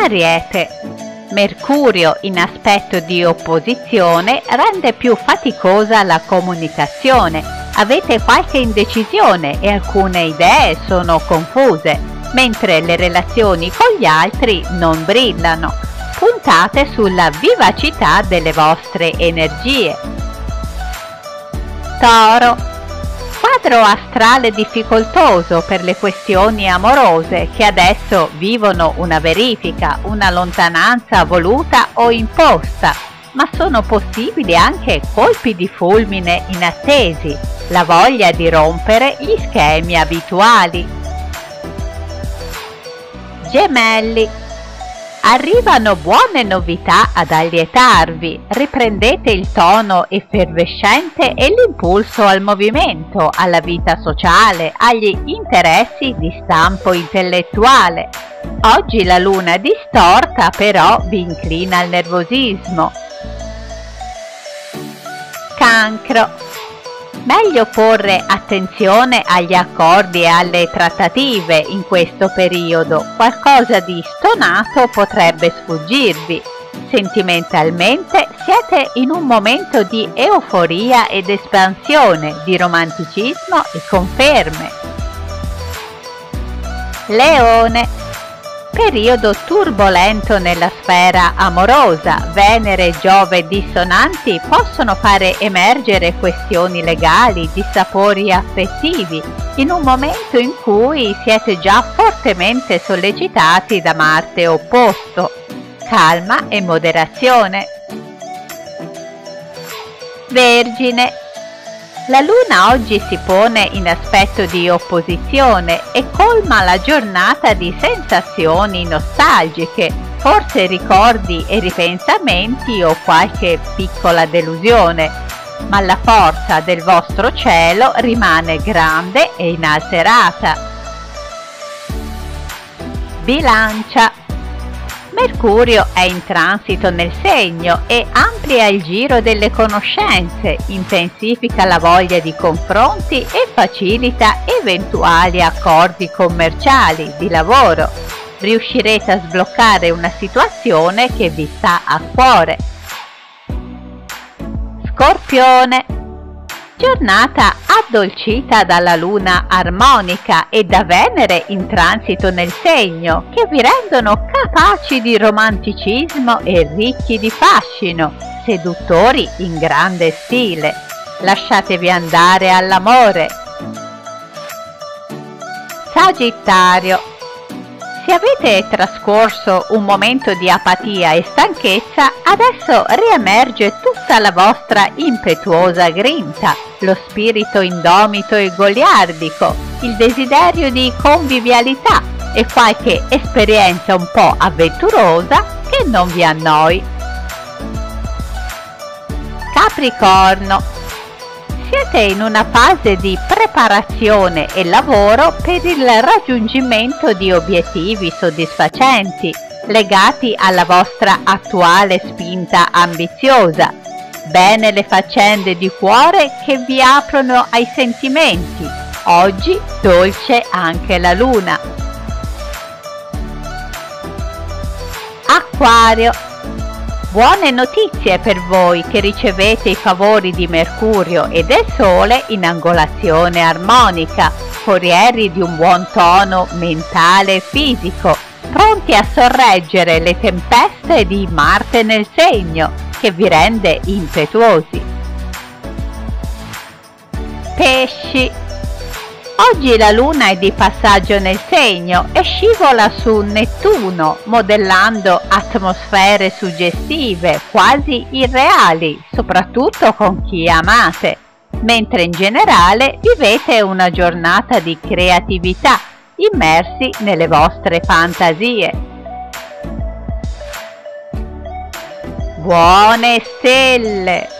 Ariete. Mercurio in aspetto di opposizione rende più faticosa la comunicazione. Avete qualche indecisione e alcune idee sono confuse, mentre le relazioni con gli altri non brillano. Puntate sulla vivacità delle vostre energie. Toro quadro astrale difficoltoso per le questioni amorose che adesso vivono una verifica, una lontananza voluta o imposta, ma sono possibili anche colpi di fulmine inattesi, la voglia di rompere gli schemi abituali. Gemelli Arrivano buone novità ad allietarvi, riprendete il tono effervescente e l'impulso al movimento, alla vita sociale, agli interessi di stampo intellettuale. Oggi la luna distorta però vi inclina al nervosismo. Cancro Meglio porre attenzione agli accordi e alle trattative in questo periodo. Qualcosa di stonato potrebbe sfuggirvi. Sentimentalmente siete in un momento di euforia ed espansione, di romanticismo e conferme. Leone periodo turbolento nella sfera amorosa. Venere e Giove dissonanti possono fare emergere questioni legali, dissapori affettivi, in un momento in cui siete già fortemente sollecitati da Marte opposto. Calma e moderazione. Vergine la luna oggi si pone in aspetto di opposizione e colma la giornata di sensazioni nostalgiche, forse ricordi e ripensamenti o qualche piccola delusione, ma la forza del vostro cielo rimane grande e inalterata. Bilancia Mercurio è in transito nel segno e amplia il giro delle conoscenze, intensifica la voglia di confronti e facilita eventuali accordi commerciali, di lavoro. Riuscirete a sbloccare una situazione che vi sta a cuore. Scorpione giornata addolcita dalla luna armonica e da Venere in transito nel segno, che vi rendono capaci di romanticismo e ricchi di fascino, seduttori in grande stile. Lasciatevi andare all'amore. Sagittario se avete trascorso un momento di apatia e stanchezza, adesso riemerge tutta la vostra impetuosa grinta, lo spirito indomito e goliardico, il desiderio di convivialità e qualche esperienza un po' avventurosa che non vi annoi. Capricorno siete in una fase di preparazione e lavoro per il raggiungimento di obiettivi soddisfacenti legati alla vostra attuale spinta ambiziosa. Bene le faccende di cuore che vi aprono ai sentimenti. Oggi dolce anche la luna. Acquario Buone notizie per voi che ricevete i favori di Mercurio e del Sole in angolazione armonica, forieri di un buon tono mentale e fisico, pronti a sorreggere le tempeste di Marte nel segno, che vi rende impetuosi. Pesci Oggi la Luna è di passaggio nel segno e scivola su Nettuno, modellando atmosfere suggestive, quasi irreali, soprattutto con chi amate, mentre in generale vivete una giornata di creatività, immersi nelle vostre fantasie. Buone stelle!